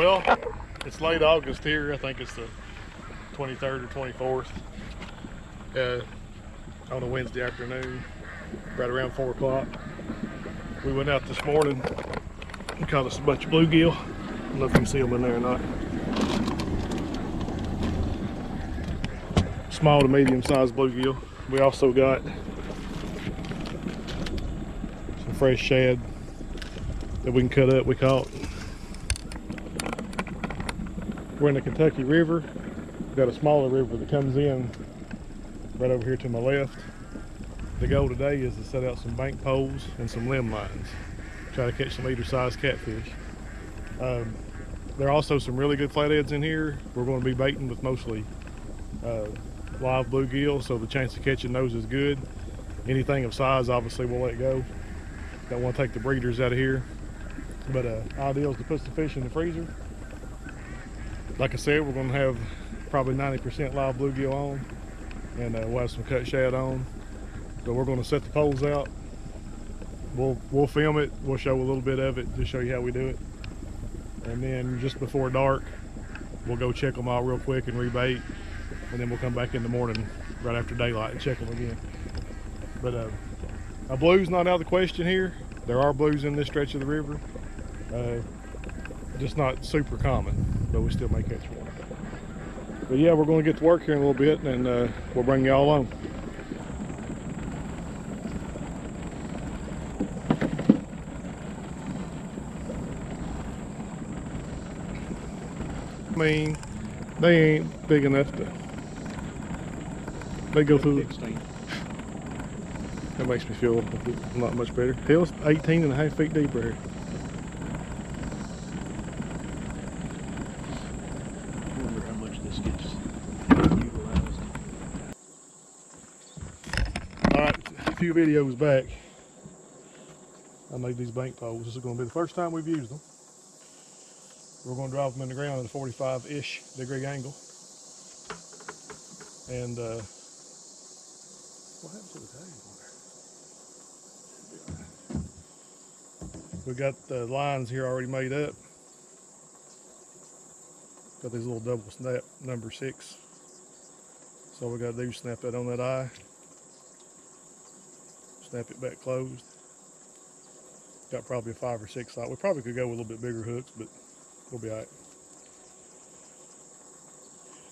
Well, it's late August here. I think it's the 23rd or 24th. Uh, on a Wednesday afternoon, right around 4 o'clock. We went out this morning and caught us a bunch of bluegill. I don't know if you can see them in there or not. Small to medium sized bluegill. We also got some fresh shad that we can cut up we caught. We're in the Kentucky River. We've got a smaller river that comes in right over here to my left. The goal today is to set out some bank poles and some limb lines. Try to catch some eater sized catfish. Um, there are also some really good flatheads in here. We're going to be baiting with mostly uh, live bluegill, so the chance of catching those is good. Anything of size, obviously, we'll let go. Don't want to take the breeders out of here. But uh, ideal is to put the fish in the freezer. Like I said, we're to have probably 90% live bluegill on, and uh, we'll have some cut shad on. So we're to set the poles out. We'll we'll film it. We'll show a little bit of it, just show you how we do it. And then just before dark, we'll go check them out real quick and rebait and then we'll come back in the morning right after daylight and check them again. But uh, a blue's not out of the question here. There are blues in this stretch of the river. Uh, just not super common, but we still may catch one. But yeah, we're going to get to work here in a little bit and uh, we'll bring y'all along. I mean, they ain't big enough to they go through. That makes me feel not much better. Hell's 18 and a half feet deeper here. I wonder how much this gets utilized. Alright, a few videos back, I made these bank poles. This is going to be the first time we've used them. We're going to drive them in the ground at a 45-ish degree angle. And uh, what happened to the tag? We got the lines here already made up. Got these little double snap number six. So we gotta do snap that on that eye. Snap it back closed. Got probably a five or six slot. We probably could go with a little bit bigger hooks, but we'll be alright.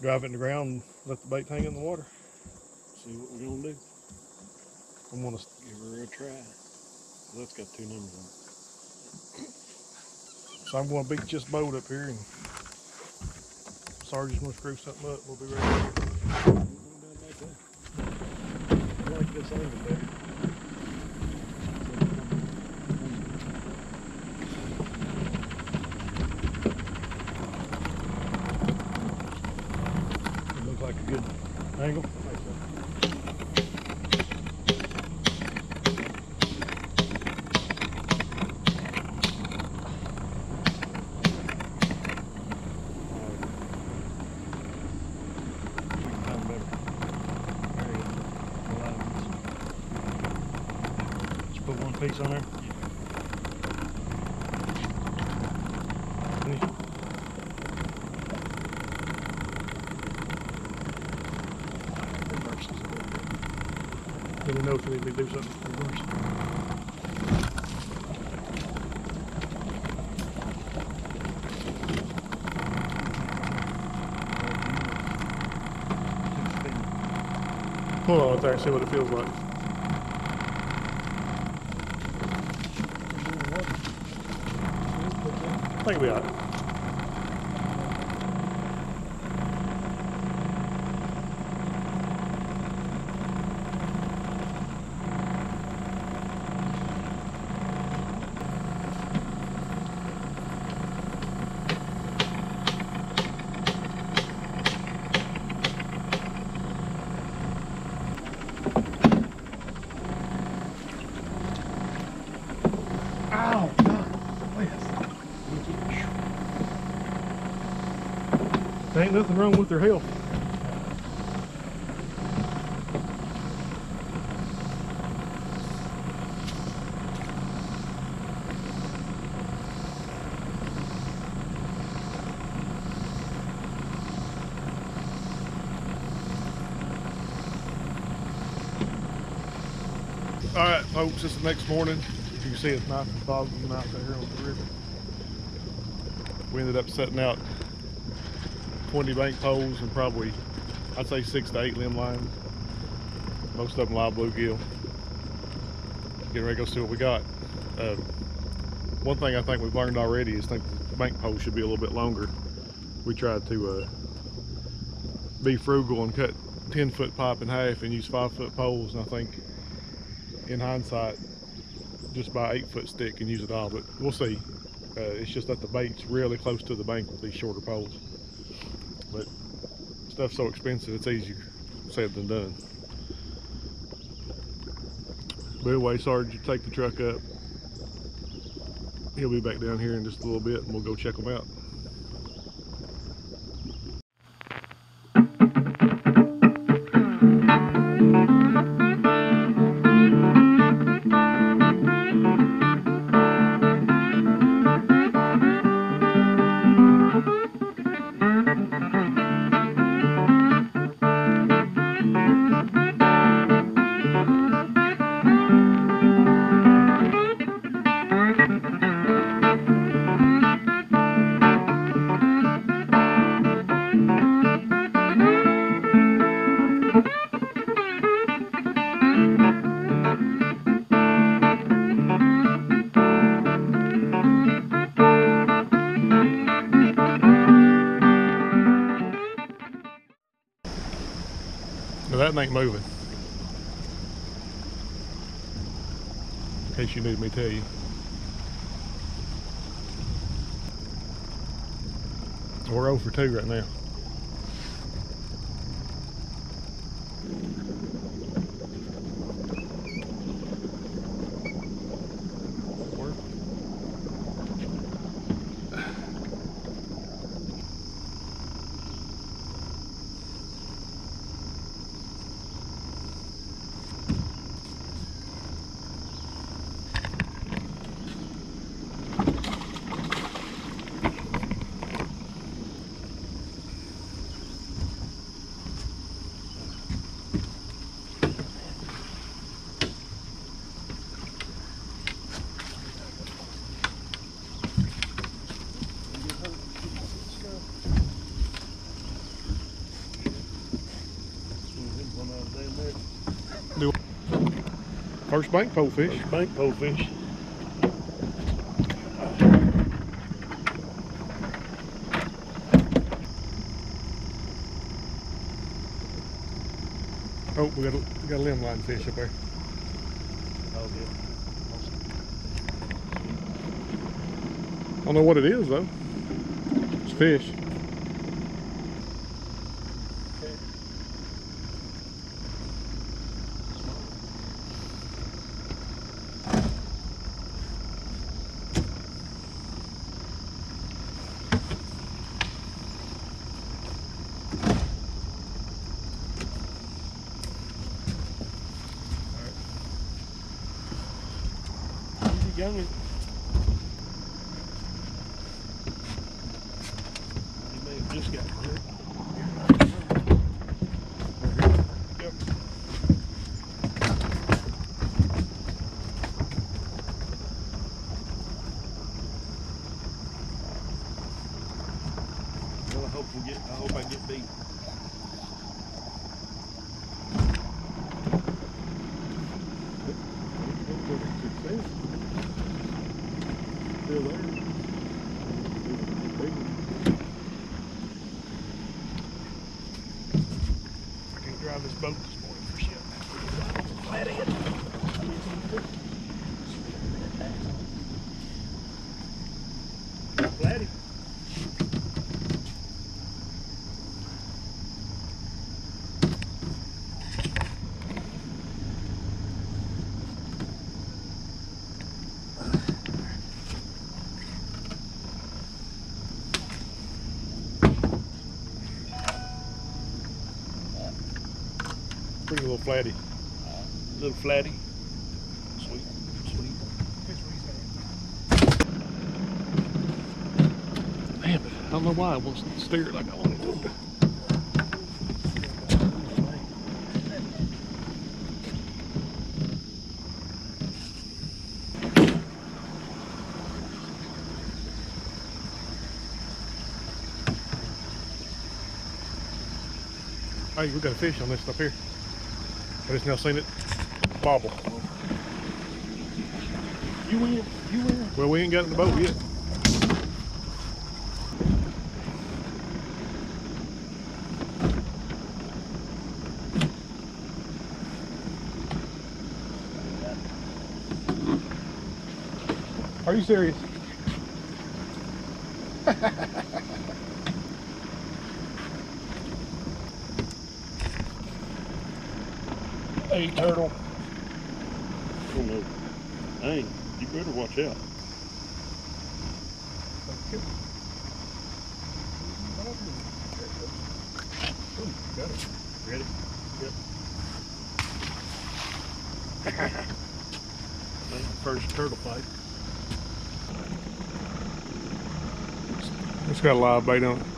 Drive it in the ground, let the bait hang in the water. See what we're gonna do. I'm gonna Give her a try. Well, that's got two numbers on it. So I'm to beat this boat up here and Sarge's to screw something up. We'll be ready. I like this angle better. It looks like a good angle. Just put one piece on there. If you need me to do something reverse. Hold on and see what it feels like. I think we got Ow! God, there ain't nothing wrong with their health. All right, folks, it's the next morning. You can see, it's nice and foggy out there on the river. We ended up setting out 20 bank poles and probably, I'd say six to eight limb lines. Most of them live bluegill. Getting ready to go see what we got. Uh, one thing I think we've learned already is think the bank pole should be a little bit longer. We tried to uh, be frugal and cut 10 foot pipe in half and use five foot poles and I think in hindsight just buy eight foot stick and use it all but we'll see. Uh, it's just that the bait's really close to the bank with these shorter poles. But stuff's so expensive it's easier said than done. But anyway Sarge you take the truck up. He'll be back down here in just a little bit and we'll go check them out Now that ain't moving. In case you need me to tell you. We're over 2 right now. Work. First bank pole fish. Bank pole fish. Oh, we got a, we got a limb line fish up there. Oh, yeah. I don't know what it is though. It's fish. Easy going. You may have just got hurt. Yep. Well, I hope we get. I hope I get beat. Still there. I this boat little flatty. Uh, little flatty. Sweet, sweet. Damn it, I don't know why I wants to steer like I wanted to. Hey, we got a fish on this up here. I just now seen it bobble. You win. You win. Well, we ain't got in the boat yet. Are you serious? Hey, turtle. Oh no. Hey, you better watch out. Got it. Ready? Yep. First turtle fight. It's got a live bait on it.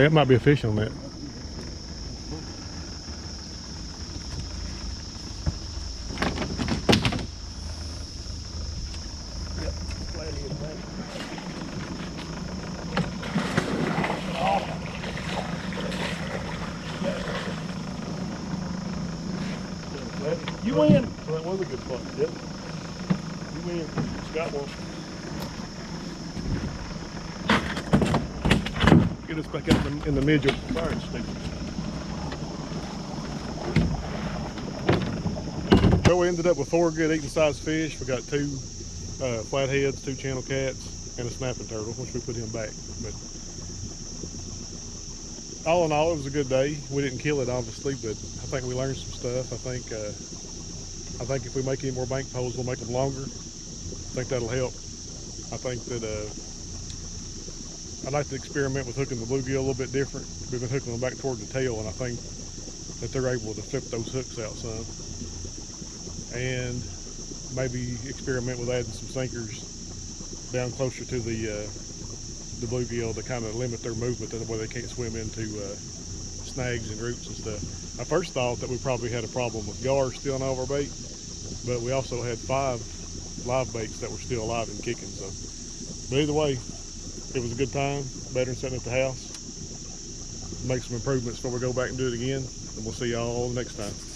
Hey, it might be a fish on that. You win. So that was a good fight. Yep. You win. Scott won. Get us back out in the, in the extinguisher. So we ended up with four good eating sized fish. We got two uh, flatheads, two channel cats, and a snapping turtle, which we put him back. But all in all, it was a good day. We didn't kill it, obviously, but I think we learned some stuff. I think uh, I think if we make any more bank poles, we'll make them longer. I think that'll help. I think that uh, I'd like to experiment with hooking the bluegill a little bit different. We've been hooking them back toward the tail, and I think that they're able to flip those hooks out some and maybe experiment with adding some sinkers down closer to the uh, the bluegill to kind of limit their movement that way they can't swim into uh, snags and roots and stuff. I first thought that we probably had a problem with gar still on all our bait, but we also had five live baits that were still alive and kicking. So, but either way, it was a good time. Better than sitting at the house. Make some improvements before we go back and do it again, and we'll see y'all next time.